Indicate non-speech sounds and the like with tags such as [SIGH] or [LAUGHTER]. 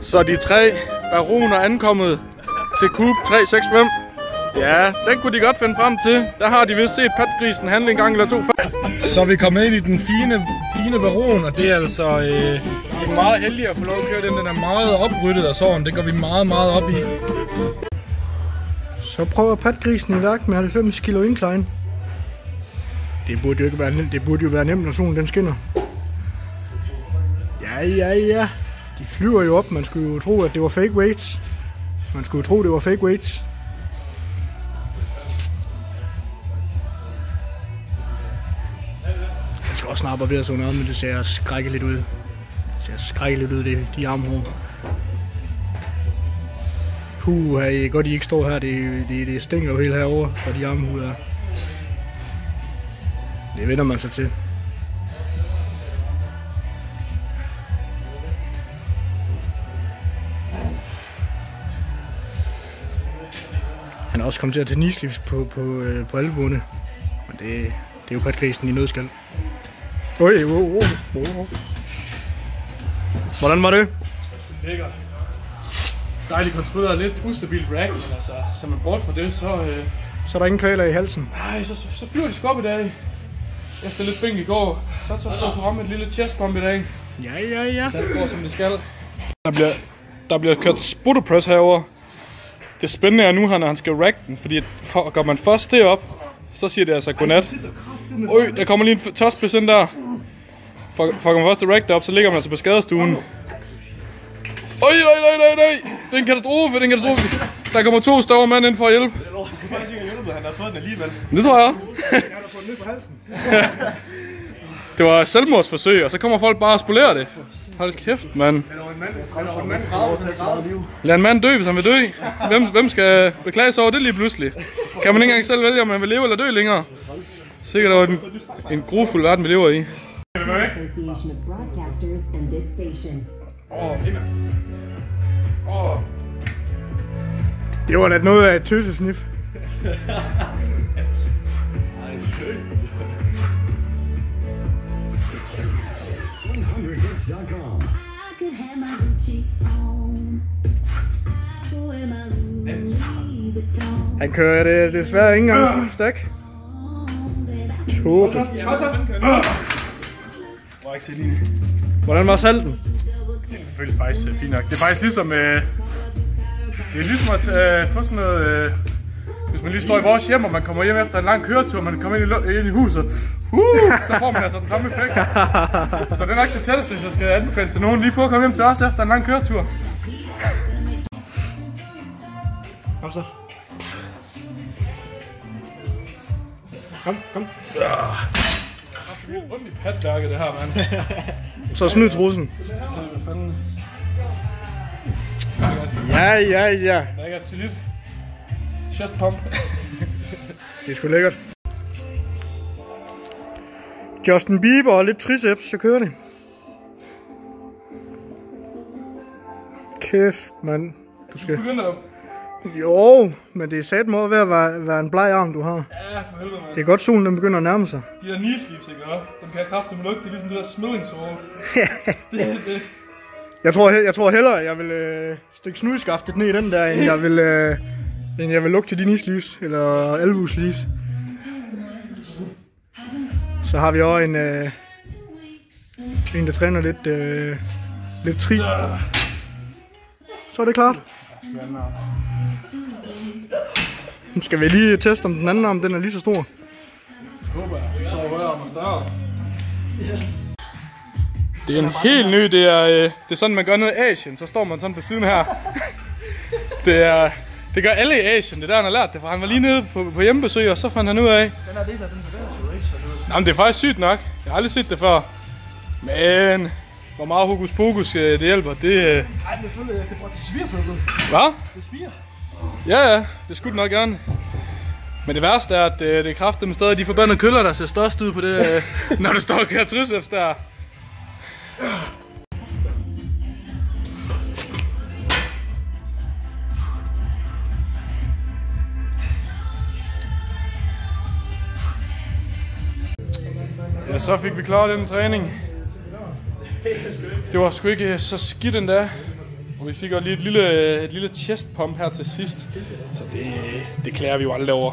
Så de tre baroner ankommet til Coop 365. Ja, den kunne de godt finde frem til. Der har de vist set patgrisen handle en gang eller to før. Så vi kommet ind i den fine, fine baron, og det er altså øh, vi er meget heldige at få lov at køre den. Den er meget opryddet og sådan. Det går vi meget, meget op i. Så prøver patgrisen i værk med 90 kilo incline. Det burde jo ikke være nemt. Det burde jo være nemt, når solen den skinner. Ja, ja, ja. De flyver jo op. Man skulle jo tro, at det var fake weights. Man skulle jo tro, det var fake weights. Jeg skal også snart barbere sådan noget, men det ser skrækkeligt ud. Det ser skrækkeligt ud, det, de armhår. Puh, hey, godt I ikke står her. Det, det, det stinker jo helt herovre fra de armhuder. Det vender man sig til. Også kommet til at tage nislivs på, på, øh, på albuerne. Men det, det er jo patgrisen i nødskal. Oj, wow, wow, wow. Hvordan var det? Lækker. Dejligt kontrolleret, lidt ustabil rack, men altså, så man bort fra det, så, øh, Så er der ingen kvaler i halsen. ej, så, så, så flyver de sgu op i dag. Efter lidt bænk i går, så tager jeg på ramme et lille chestbomb i dag. Ja, ja, ja. Så det går som det skal. Der bliver, der bliver kørt sputterpress herover. Det spændende er nu, her, når han skal rack den, fordi for, går man først derop, så siger det altså godnat. Øj, der kommer lige en tosspids ind der. For, for man først til rack derop, så ligger man altså på skadestuen. Øj, nej, nej, nej, nej. Det er en katastrofe, det er en katastrofe. Der kommer to store mænd ind for at hjælpe. Han har fået den alligevel. Det tror jeg. [LAUGHS] det var et selvmordsforsøg, og så kommer folk bare og spolerer det. Hold kæft, mand. Lad en mand dø, hvis han vil dø. Hvem, hvem skal beklage sig over det lige pludselig? Kan man ikke engang selv vælge, om man vil leve eller dø længere? Sikkert over en, en grufuld verden, vi lever i. Association of Broadcasters and this station. Det var da noget af et tøsesnif. Could have my Gucci on. I could wear my Louis Vuitton. Han kører det desværre ikke engang fuld stak. Tåbe. Hvordan var salten? Det er selvfølgelig faktisk øh, fint nok. Det er faktisk ligesom... Øh, det er ligesom at øh, få sådan noget... Øh, hvis man lige står i vores hjem, og man kommer hjem efter en lang køretur, man kommer ind i, ind i huset, uh, så får man altså den samme effekt. Så det er nok det tætteste, hvis jeg skal anbefale til nogen lige på at komme hjem til os efter en lang køretur. Kom så. Kom, kom. Det er ondt i patværket, det her, mand. Så smid trussen. Hvad fanden? Ja, ja, ja. Der ikke er til Chest pump. [LAUGHS] Det er sgu lækkert. Justin Bieber og lidt triceps, så kører det. Kæft, mand. Du skal... Begynder at... Jo, men det er sat måde ved at være, være en bleg arm, du har. Ja, for helvede, mand. Det er godt, solen den begynder at nærme sig. De der knee sleeves, ikke? Dem kan jeg kraftigt med lugte. Det er ligesom det der smelling salt. [LAUGHS] det, det, Jeg tror, he- jeg tror hellere, jeg vil øh, stikke snudskaftet ned i den der, end jeg vil, øh, men jeg vil lugte til din sleeves, eller albu sleeves. Så har vi også en, øh, en der træner lidt, øh, lidt tri. Så er det klart. Nu skal vi lige teste, om den anden arm den er lige så stor. Det er en helt ny, det er, øh, det er sådan, man gør noget i Asien. Så står man sådan på siden her. [LAUGHS] Det er, det gør alle i Asien. Det er der, han har lært det fra. Han var lige nede på, på hjemmebesøg, og så fandt han ud af. Den her del af den bevæger ikke, så det Nå, men det er faktisk sygt nok. Jeg har aldrig set det før. Men hvor meget hokus pokus øh, det hjælper, det... Øh... Ej, men selvfølgelig, det får til svirfølget. Hvad? Det sviger. Ja, ja, det skulle det nok gerne. Men det værste er, at øh, det er kraftigt med stadig de forbandede køller, der ser størst ud på det, øh, [LAUGHS] når det står og kører triceps der. Ja, så fik vi klaret den træning. Det var sgu ikke øh, så skidt endda. Og vi fik også lige et lille, øh, et lille chest pump her til sidst. Så det, øh, det klæder vi jo aldrig over.